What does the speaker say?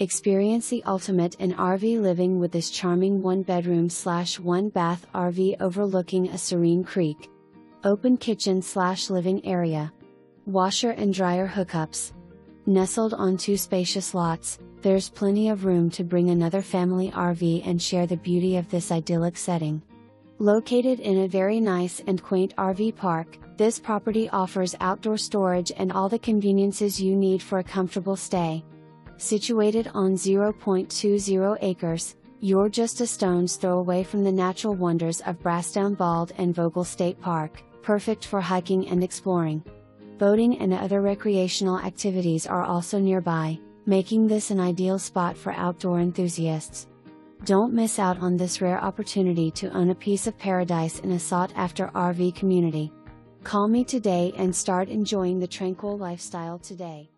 Experience the ultimate in RV living with this charming one bedroom slash one bath RV overlooking a serene creek. Open kitchen slash living area. Washer and dryer hookups. Nestled on two spacious lots, there's plenty of room to bring another family RV and share the beauty of this idyllic setting. Located in a very nice and quaint RV park, this property offers outdoor storage and all the conveniences you need for a comfortable stay. Situated on 0.20 acres, you're just a stone's throw away from the natural wonders of Brasstown Bald and Vogel State Park, perfect for hiking and exploring. Boating and other recreational activities are also nearby, making this an ideal spot for outdoor enthusiasts. Don't miss out on this rare opportunity to own a piece of paradise in a sought after RV community. Call me today and start enjoying the tranquil lifestyle today.